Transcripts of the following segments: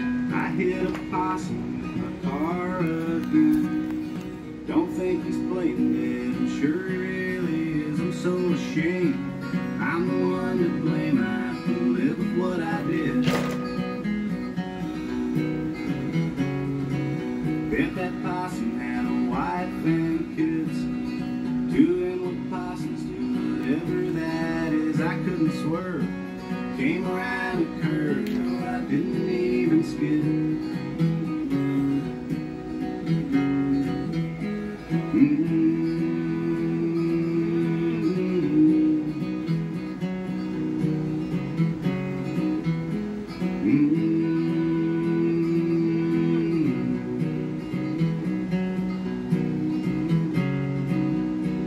I hit a possum in my car again. Don't think he's playing dead, I'm sure he really is. I'm so ashamed. I'm the one to blame. I have to live with what I did. Bet that possum had a wife and kids. Doing what possums do, whatever that is. I couldn't swerve. Came around a curve, no, I didn't even skid. Mrs. Mm-hmm. Mm-hmm.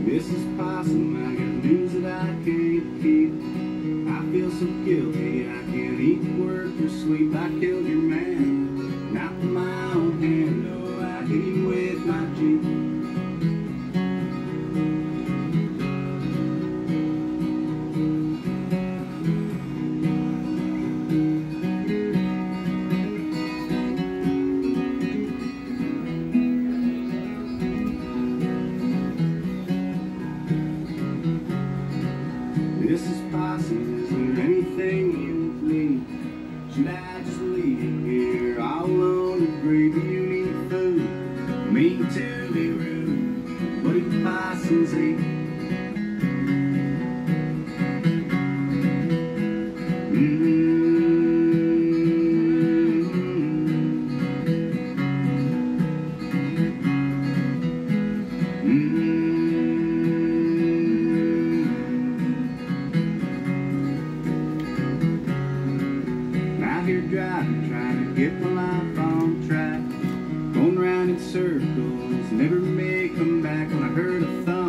Mm-hmm. Possum, I got news that I can't keep. I feel so guilty, I can't eat, work, or sleep. I killed your man, mean to be rude. What do possums eat? Out here driving, trying to get my life on in circles, never may come back when I heard a thought.